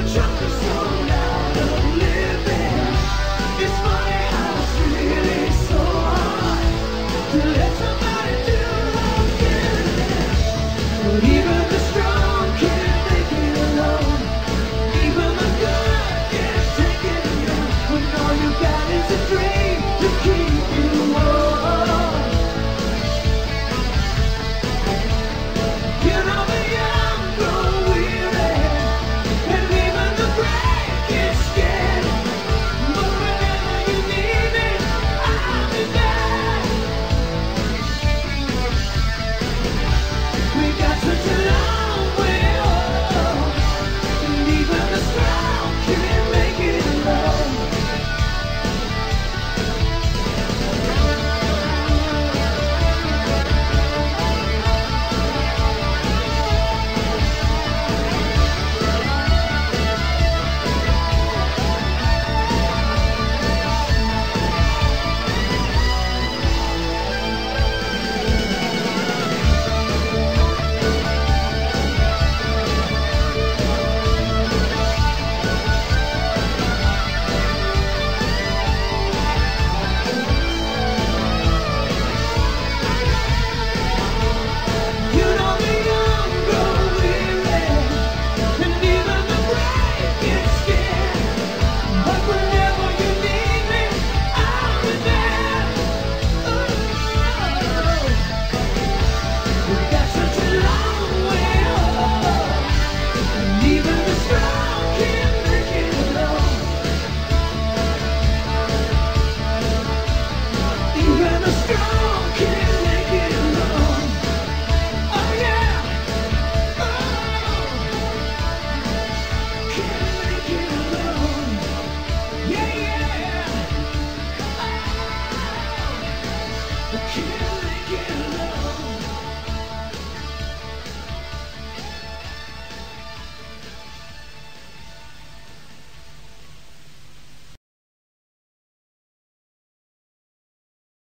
Put your you.